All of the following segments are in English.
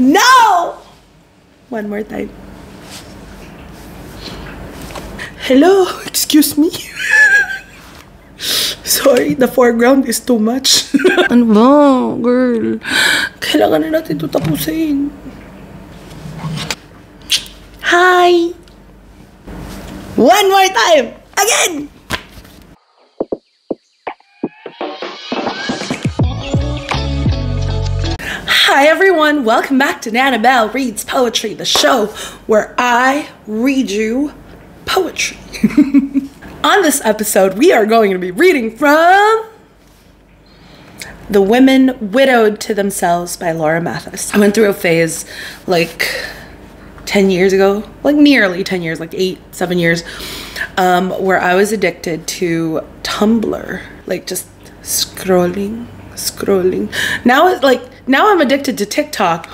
No! One more time. Hello, excuse me. Sorry, the foreground is too much. ano ba, girl? Kailangan na natin ito tapusin. Hi! One more time! Again! Hi everyone, welcome back to Danabelle Reads Poetry, the show where I read you poetry. On this episode, we are going to be reading from The Women Widowed to Themselves by Lora Mathis. I went through a phase like 10 years ago, like nearly 10 years, like eight, seven years, um, where I was addicted to Tumblr, like just scrolling, scrolling. Now it's like, now I'm addicted to TikTok,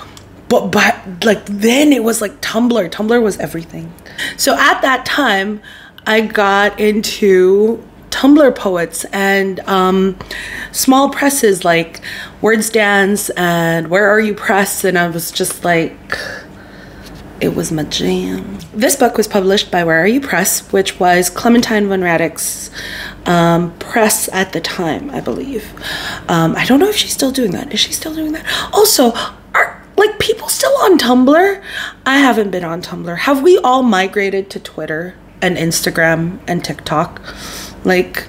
but but like then it was like Tumblr. Tumblr was everything. So at that time, I got into Tumblr poets and um, small presses like Words Dance and Where Are You Press, and I was just like, it was my jam. This book was published by Where Are You Press, which was Clementine Von Radics um, press at the time, I believe. Um, I don't know if she's still doing that. Is she still doing that? Also, are like people still on Tumblr? I haven't been on Tumblr. Have we all migrated to Twitter and Instagram and TikTok? Like,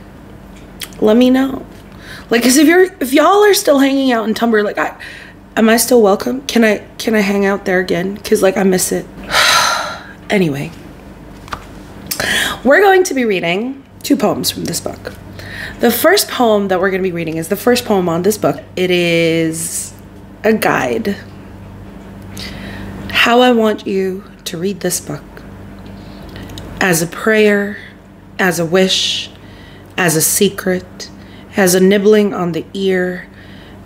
let me know. Like, cause if you're if y'all are still hanging out in Tumblr, like I am I still welcome? Can I can I hang out there again? Cause like I miss it. anyway. We're going to be reading two poems from this book. The first poem that we're going to be reading is the first poem on this book. It is a guide. How I want you to read this book as a prayer, as a wish, as a secret, as a nibbling on the ear,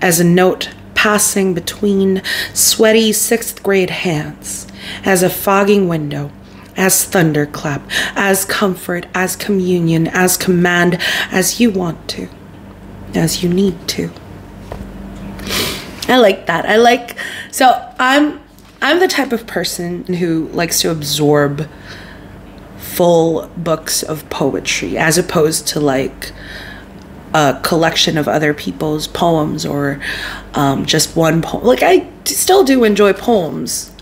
as a note passing between sweaty sixth grade hands, as a fogging window, as thunderclap, as comfort, as communion, as command, as you want to, as you need to. I like that. I like so I'm I'm the type of person who likes to absorb full books of poetry as opposed to like a collection of other people's poems or um, just one poem. Like I still do enjoy poems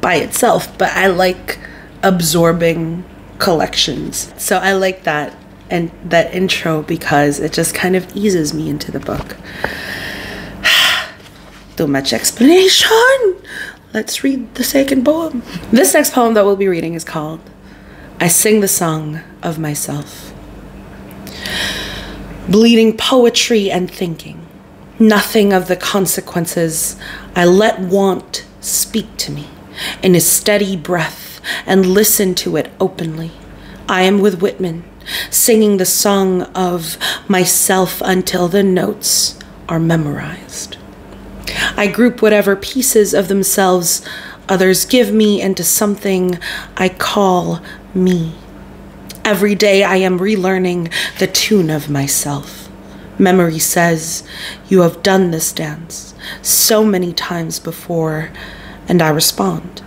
by itself, but I like absorbing collections. So I like that and that intro because it just kind of eases me into the book. Too much explanation. Let's read the second poem. This next poem that we'll be reading is called I Sing the Song of Myself. Bleeding poetry and thinking, nothing of the consequences. I let want speak to me in a steady breath and listen to it openly. I am with Whitman, singing the song of myself until the notes are memorized. I group whatever pieces of themselves others give me into something I call me. Every day I am relearning the tune of myself. Memory says, You have done this dance so many times before, and I respond.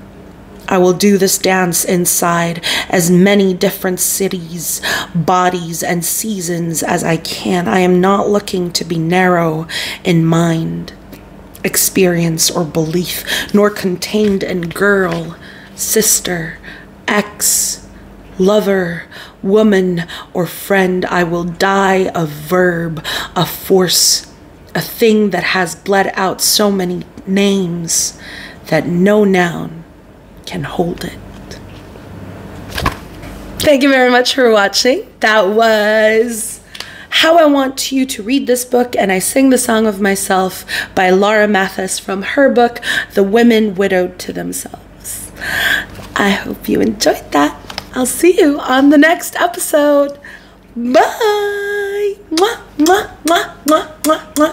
I will do this dance inside as many different cities, bodies, and seasons as I can. I am not looking to be narrow in mind, experience, or belief, nor contained in girl, sister, ex, lover, woman, or friend. I will die a verb, a force, a thing that has bled out so many names that no noun can hold it. Thank you very much for watching. That was How I Want You to Read This Book and I Sing the Song of Myself by Lora Mathis from her book, The Women Widowed to Themselves. I hope you enjoyed that. I'll see you on the next episode. Bye. Mwah, mwah, mwah.